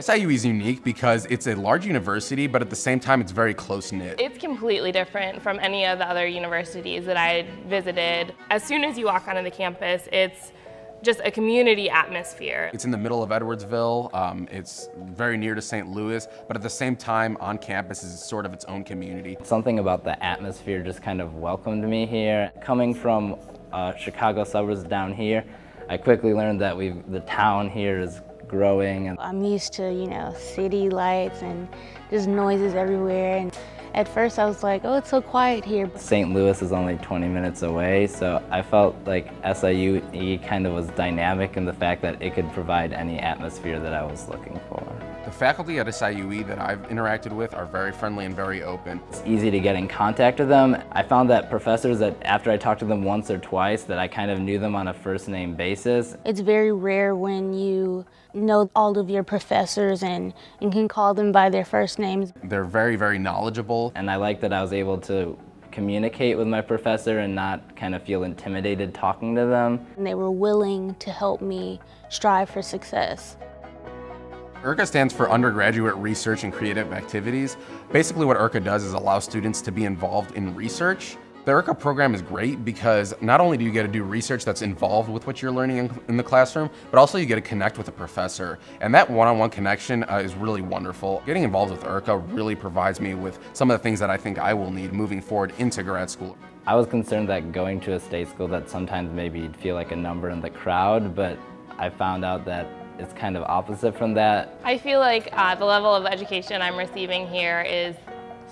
SIUE is unique because it's a large university, but at the same time, it's very close-knit. It's completely different from any of the other universities that I visited. As soon as you walk onto the campus, it's just a community atmosphere. It's in the middle of Edwardsville. Um, it's very near to St. Louis, but at the same time, on campus is sort of its own community. Something about the atmosphere just kind of welcomed me here. Coming from uh, Chicago suburbs down here, I quickly learned that we the town here is growing. And I'm used to, you know, city lights and just noises everywhere. And at first I was like, oh, it's so quiet here. St. Louis is only 20 minutes away, so I felt like SIUE kind of was dynamic in the fact that it could provide any atmosphere that I was looking for. The faculty at SIUE that I've interacted with are very friendly and very open. It's easy to get in contact with them. I found that professors that after I talked to them once or twice that I kind of knew them on a first name basis. It's very rare when you know all of your professors and, and can call them by their first names. They're very, very knowledgeable. And I like that I was able to communicate with my professor and not kind of feel intimidated talking to them. And they were willing to help me strive for success. URCA stands for Undergraduate Research and Creative Activities. Basically what URCA does is allow students to be involved in research. The URCA program is great because not only do you get to do research that's involved with what you're learning in, in the classroom, but also you get to connect with a professor. And that one-on-one -on -one connection uh, is really wonderful. Getting involved with URCA really provides me with some of the things that I think I will need moving forward into grad school. I was concerned that going to a state school that sometimes maybe you'd feel like a number in the crowd, but I found out that it's kind of opposite from that. I feel like uh, the level of education I'm receiving here is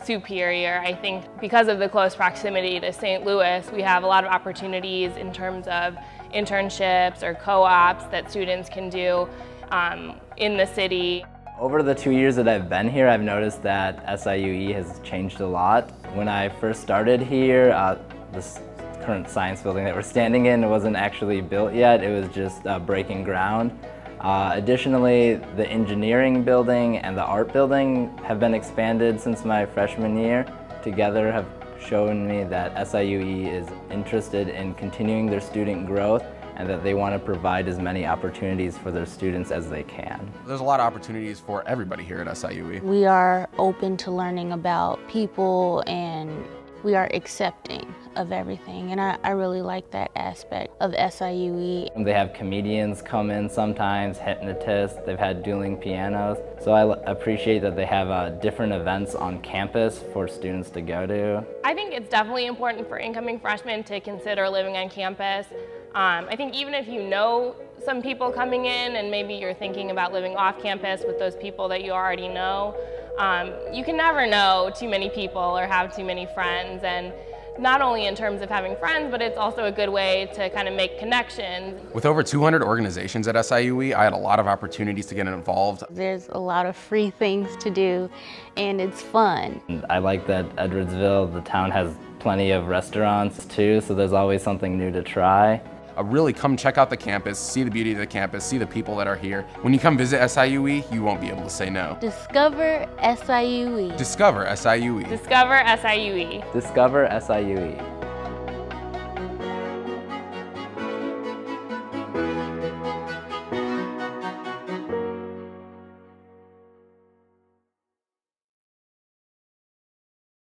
superior. I think because of the close proximity to St. Louis, we have a lot of opportunities in terms of internships or co-ops that students can do um, in the city. Over the two years that I've been here, I've noticed that SIUE has changed a lot. When I first started here, uh, this current science building that we're standing in wasn't actually built yet. It was just uh, breaking ground. Uh, additionally, the engineering building and the art building have been expanded since my freshman year. Together have shown me that SIUE is interested in continuing their student growth and that they want to provide as many opportunities for their students as they can. There's a lot of opportunities for everybody here at SIUE. We are open to learning about people and we are accepting of everything and I, I, really like that aspect of SIUE. They have comedians come in sometimes, hypnotists, they've had dueling pianos. So I appreciate that they have uh, different events on campus for students to go to. I think it's definitely important for incoming freshmen to consider living on campus. Um, I think even if you know some people coming in and maybe you're thinking about living off campus with those people that you already know, um, you can never know too many people or have too many friends and not only in terms of having friends, but it's also a good way to kind of make connections. With over 200 organizations at SIUE, I had a lot of opportunities to get involved. There's a lot of free things to do, and it's fun. I like that Edwardsville, the town has plenty of restaurants too, so there's always something new to try uh, really come check out the campus, see the beauty of the campus, see the people that are here. When you come visit SIUE, you won't be able to say no. Discover SIUE. Discover SIUE. Discover SIUE. Discover SIUE.